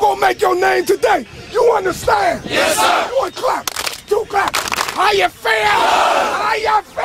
gonna make your name today. You understand? Yes, sir. One clap, two clap. How you feel? How you feel?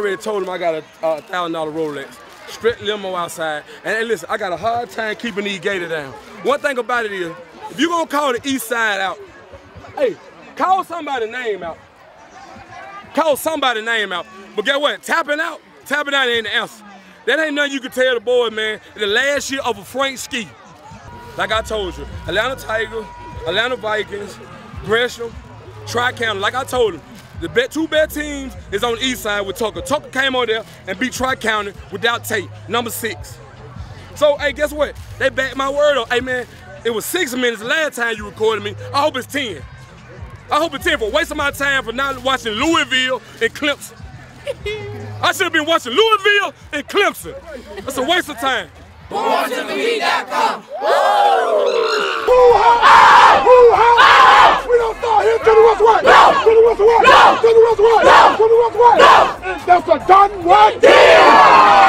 Already told him I got a thousand dollar Rolex, straight limo outside. And, and listen, I got a hard time keeping these gator down. One thing about it is, if you gonna call the east side out, hey, call somebody's name out. Call somebody's name out. But get what? Tapping out, tapping out ain't the answer. That ain't nothing you can tell the boy, man. The last year of a Frank Ski. Like I told you, Atlanta Tiger, Atlanta Vikings, Gresham, Tri-County. Like I told him, the bet, two best teams is on the east side with Tucker. Tucker came on there and beat Tri-County without tape, number six. So, hey, guess what? They backed my word up. Hey, man, it was six minutes the last time you recorded me. I hope it's 10. I hope it's 10 for wasting my time for not watching Louisville and Clemson. I should have been watching Louisville and Clemson. That's a waste of time. Hoo-ha! Till the west way. Till the west way. Till the west way. That's a done what? Deal!